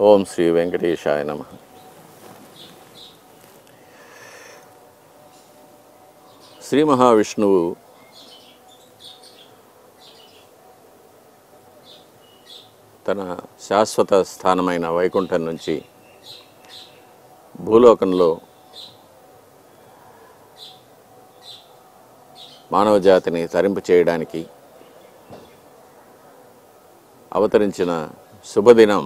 ఓం శ్రీ వెంకటేశాయ నమ. శ్రీ మహావిష్ణువు తన శాశ్వత స్థానమైన వైకుంఠం నుంచి భూలోకంలో మానవజాతిని తరింపు చేయడానికి అవతరించిన శుభదినం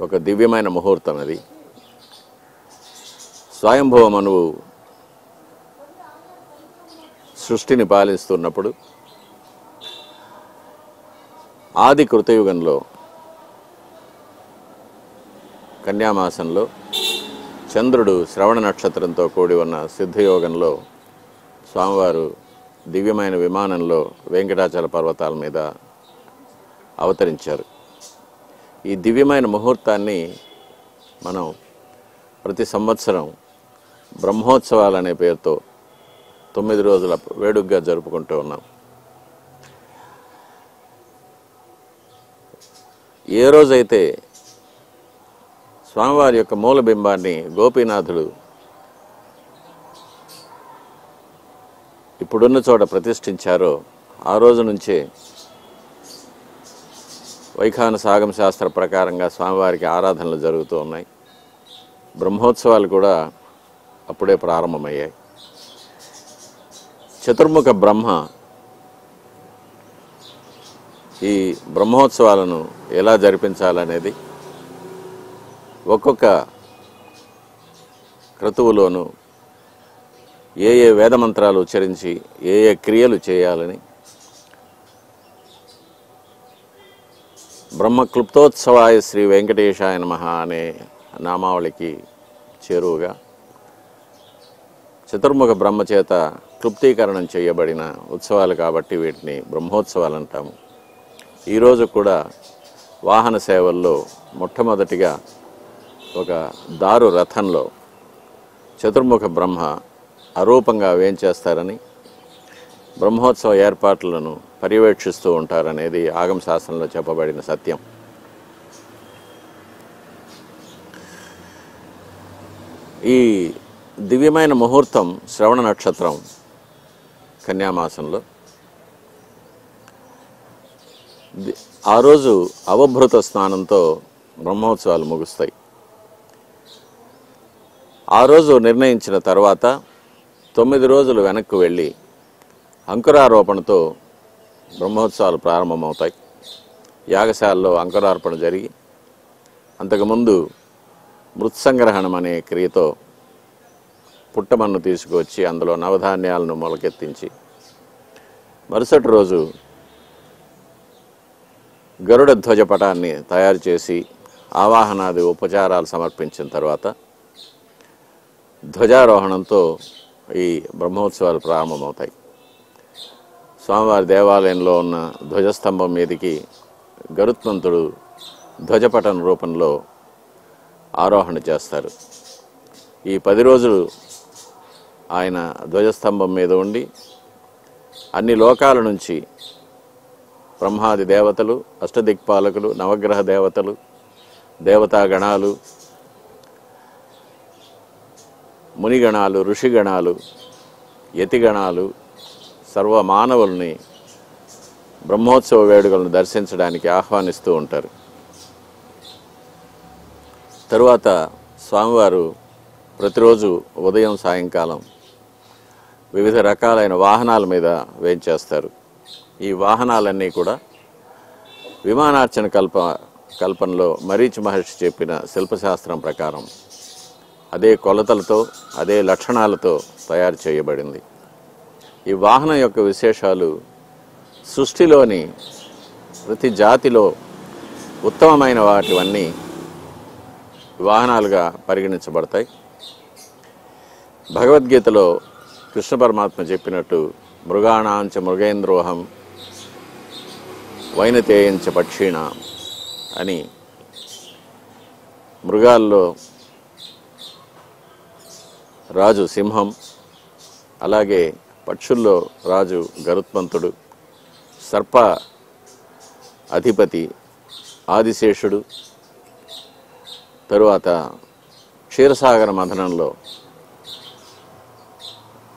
ఒక దివ్యమైన ముహూర్తం అది. స్వయంభవ మనువు సృష్టిని పాలిస్తున్నప్పుడు ఆది కృతయుగంలో కన్యామాసంలో చంద్రుడు శ్రవణ నక్షత్రంతో కూడి ఉన్న సిద్ధయోగంలో స్వామివారు దివ్యమైన విమానంలో వెంకటాచల పర్వతాల మీద అవతరించారు. ఈ దివ్యమైన ముహూర్తాన్ని మనం ప్రతి సంవత్సరం బ్రహ్మోత్సవాలు అనే పేరుతో తొమ్మిది రోజుల వేడుకగా జరుపుకుంటూ ఉన్నాం. ఏ రోజైతే స్వామివారి యొక్క మూలబింబాన్ని గోపీనాథుడు ఇప్పుడున్న చోట ప్రతిష్ఠించారో ఆ రోజు నుంచే వైఖాన సాగం శాస్త్ర ప్రకారంగా స్వామివారికి ఆరాధనలు జరుగుతూ ఉన్నాయి. బ్రహ్మోత్సవాలు కూడా అప్పుడే ప్రారంభమయ్యాయి. చతుర్ముఖ బ్రహ్మ ఈ బ్రహ్మోత్సవాలను ఎలా జరిపించాలనేది ఒక్కొక్క క్రతువులోనూ ఏ ఏ వేదమంత్రాలు ఉచ్చరించి ఏ ఏ క్రియలు చేయాలని బ్రహ్మ క్లుప్తోత్సవాయ శ్రీ వెంకటేశాయ నమ అనే నామావళికి చేరువుగా చతుర్ముఖ బ్రహ్మ చేత క్లుప్తీకరణం చేయబడిన ఉత్సవాలు కాబట్టి వీటిని బ్రహ్మోత్సవాలు అంటాము. ఈరోజు కూడా వాహన సేవల్లో మొట్టమొదటిగా ఒక దారు రథంలో చతుర్ముఖ బ్రహ్మ అరూపంగా వేంచేస్తారని బ్రహ్మోత్సవ ఏర్పాట్లను పర్యవేక్షిస్తూ ఉంటారనేది ఆగమ శాస్త్రంలో చెప్పబడిన సత్యం. ఈ దివ్యమైన ముహూర్తం శ్రవణ నక్షత్రం కన్యామాసంలో. ఆ రోజు అవభృత స్నానంతో బ్రహ్మోత్సవాలు ముగుస్తాయి. ఆ రోజు నిర్ణయించిన తర్వాత తొమ్మిది రోజులు వెనక్కు వెళ్ళి అంకురారోపణతో బ్రహ్మోత్సవాలు ప్రారంభమవుతాయి. యాగశాలలో అంకురార్పణ జరిగి అంతకుముందు మృత్సంగ్రహణం అనే క్రియతో పుట్టమన్ను తీసుకువచ్చి అందులో నవధాన్యాలను మొలకెత్తించి మరుసటి రోజు గరుడ ధ్వజ పటాన్ని తయారు చేసి ఆవాహనాది ఉపచారాలు సమర్పించిన తర్వాత ధ్వజారోహణంతో ఈ బ్రహ్మోత్సవాలు ప్రారంభమవుతాయి. స్వామివారి దేవాలయంలో ఉన్న ధ్వజస్తంభం మీదికి గరుత్మంతుడు ధ్వజపటం రూపంలో ఆరోహణ చేస్తారు. ఈ పది రోజులు ఆయన ధ్వజస్తంభం మీద ఉండి అన్ని లోకాల నుంచి బ్రహ్మాది దేవతలు అష్టదిక్పాలకులు నవగ్రహ దేవతలు దేవతాగణాలు మునిగణాలు ఋషిగణాలు యతిగణాలు సర్వ మానవుల్ని బ్రహ్మోత్సవ వేడుకలను దర్శించడానికి ఆహ్వానిస్తూ ఉంటారు. తరువాత స్వామివారు ప్రతిరోజు ఉదయం సాయంకాలం వివిధ రకాలైన వాహనాల మీద వేయించేస్తారు ఈ వాహనాలన్నీ కూడా విమానార్చన కల్ప కల్పనలో మరీచి మహర్షి చెప్పిన శిల్పశాస్త్రం ప్రకారం అదే కొలతలతో అదే లక్షణాలతో తయారు చేయబడింది. ఈ వాహనం యొక్క విశేషాలు సృష్టిలోని ప్రతి జాతిలో ఉత్తమమైన వాటివన్నీ వాహనాలుగా పరిగణించబడతాయి. భగవద్గీతలో కృష్ణ పరమాత్మ చెప్పినట్టు మృగాణాంచ మృగేంద్రోహం వైనతేయంచ పక్షిణ అని మృగాల్లో రాజు సింహం అలాగే పక్షుల్లో రాజు గరుత్మంతుడు సర్ప అధిపతి ఆదిశేషుడు తరువాత క్షీరసాగర మథనంలో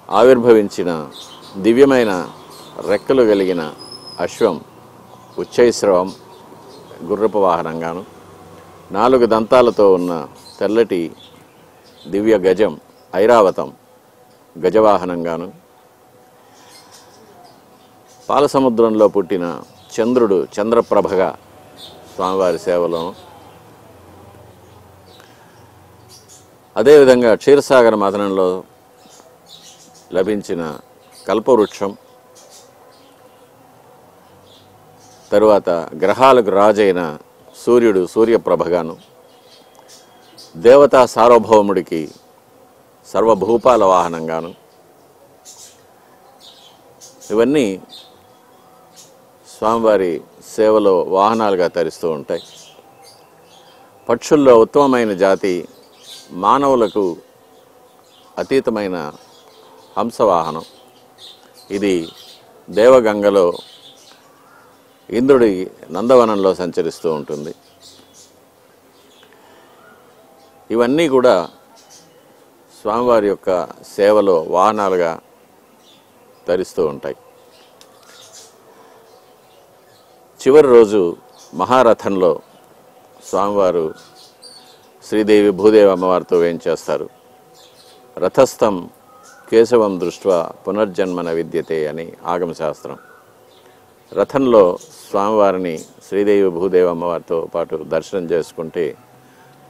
ఆవిర్భవించిన దివ్యమైన రెక్కలు కలిగిన అశ్వం ఉచ్చైశ్రవం గుర్రపు వాహనంగాను నాలుగు దంతాలతో ఉన్న తెల్లటి దివ్య గజం ఐరావతం గజవాహనంగాను పాలసముద్రంలో పుట్టిన చంద్రుడు చంద్రప్రభగా స్వామివారి సేవలో అదేవిధంగా క్షీరసాగర మథనంలో లభించిన కల్పవృక్షం తరువాత గ్రహాలకు రాజైన సూర్యుడు సూర్యప్రభగాను దేవతా సార్వభౌముడికి సర్వభూపాల వాహనంగాను. ఇవన్నీ స్వామివారి సేవలో వాహనాలుగా తరిస్తూ ఉంటాయి. పక్షుల్లో ఉత్తమమైన జాతి మానవులకు అతీతమైన హంసవాహనం. ఇది దేవగంగలో ఇంద్రుడి నందవనంలో సంచరిస్తూ ఉంటుంది. ఇవన్నీ కూడా స్వామివారి యొక్క సేవలో వాహనాలుగా తరిస్తూ ఉంటాయి. చివరి రోజు మహారథంలో స్వామివారు శ్రీదేవి భూదేవి అమ్మవారితో వేయించేస్తారు రథస్థం కేశవం దృష్ట్యా పునర్జన్మన విద్యతే అని ఆగమశాస్త్రం రథంలో స్వామివారిని శ్రీదేవి భూదేవి అమ్మవారితో పాటు దర్శనం చేసుకుంటే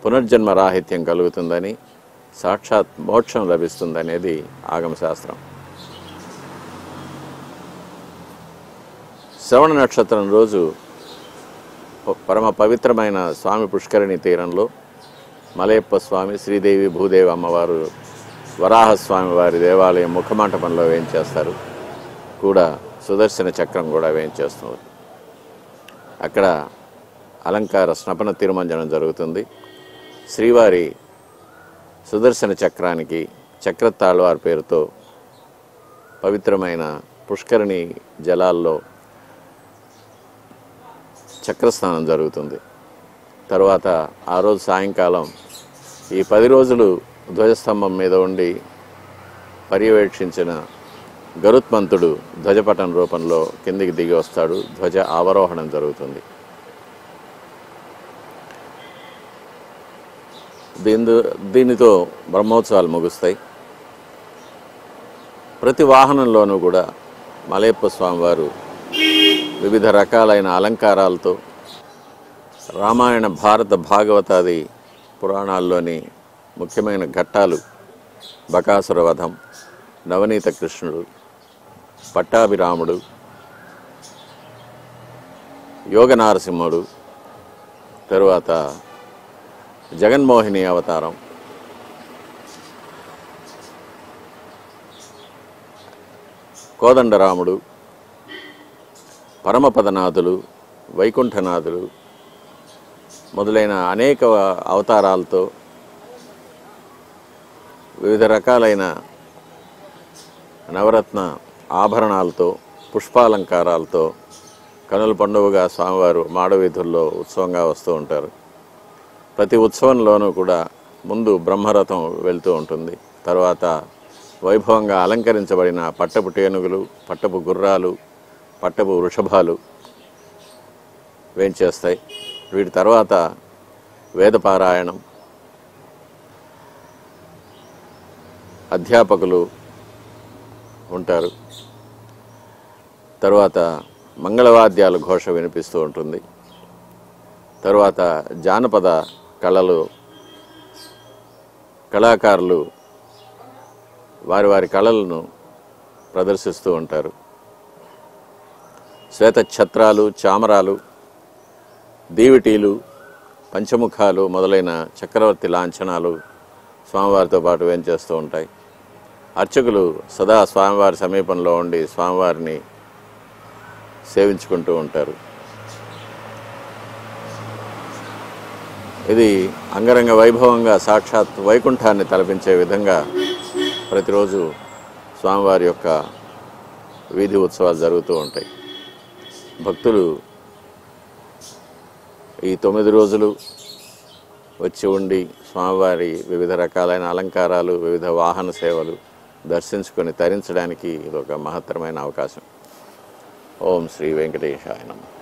పునర్జన్మ రాహిత్యం కలుగుతుందని సాక్షాత్ మోక్షం లభిస్తుందనేది ఆగమశాస్త్రం శ్రవణ నక్షత్రం రోజు పరమ పవిత్రమైన స్వామి పుష్కరిణి తీరంలో మలయప్ప స్వామి శ్రీదేవి భూదేవి అమ్మవారు వరాహస్వామి వారి దేవాలయం ముఖమంటపంలో వేయించేస్తారు. కూడా సుదర్శన చక్రం కూడా వేయించేస్తున్నారు. అక్కడ అలంకార స్నపన తిరుమంజనం జరుగుతుంది. శ్రీవారి సుదర్శన చక్రానికి చక్రతాళ్వారి పేరుతో పవిత్రమైన పుష్కరిణి జలాల్లో చక్రస్నానం జరుగుతుంది. తర్వాత ఆ రోజు సాయంకాలం ఈ పది రోజులు ధ్వజస్తంభం మీద ఉండి పర్యవేక్షించిన గరుత్మంతుడు ధ్వజపటం రూపంలో కిందికి దిగి వస్తాడు. ధ్వజ ఆవరోహణం జరుగుతుంది. దీని దీనితో బ్రహ్మోత్సవాలు ముగుస్తాయి. ప్రతి వాహనంలోనూ కూడా మలయప్ప స్వామివారు వివిధ రకాలైన అలంకారాలతో రామాయణ భారత భాగవతాది పురాణాల్లోని ముఖ్యమైన ఘట్టాలు బకాసుర వధం నవనీత కృష్ణుడు పట్టాభిరాముడు యోగ నారసింహుడు తరువాత జగన్మోహిని అవతారం. కోదండరాముడు పరమపదనాథులు వైకుంఠనాథులు మొదలైన అనేక అవతారాలతో వివిధ రకాలైన నవరత్న ఆభరణాలతో పుష్పాలంకారాలతో కనుల పండుగగా స్వామివారు మాడవీధుల్లో ఉత్సవంగా వస్తూ ఉంటారు. ప్రతి ఉత్సవంలోనూ కూడా ముందు బ్రహ్మరథం వెళ్తూ ఉంటుంది. తర్వాత వైభవంగా అలంకరించబడిన పట్టపు టేనుగులు పట్టపు గుర్రాలు పట్టపు వృషభాలు వేంచేస్తాయి. వీటి తర్వాత వేదపారాయణం అధ్యాపకులు ఉంటారు. తర్వాత మంగళవాద్యాల ఘోష వినిపిస్తూ ఉంటుంది. తరువాత జానపద కళలు కళాకారులు వారి వారి కళలను ప్రదర్శిస్తూ ఉంటారు. శ్వేతఛత్రాలు చామరాలు దీవిటీలు పంచముఖాలు మొదలైన చక్రవర్తి లాంఛనాలు స్వామివారితో పాటు వేంచేస్తూ ఉంటాయి. అర్చకులు సదా స్వామివారి సమీపంలో ఉండి స్వామివారిని సేవించుకుంటూ ఉంటారు. ఇది అంగరంగ వైభవంగా సాక్షాత్ వైకుంఠాన్ని తలపించే విధంగా ప్రతిరోజు స్వామివారి యొక్క వీధి ఉత్సవాలు జరుగుతూ ఉంటాయి. భక్తులు ఈ తొమ్మిది రోజులు వచ్చి ఉండి స్వామివారి వివిధ రకాలైన అలంకారాలు వివిధ వాహన సేవలు దర్శించుకొని తరించడానికి ఇది ఒక మహత్తరమైన అవకాశం. ఓం శ్రీ వెంకటేశాయ నమః.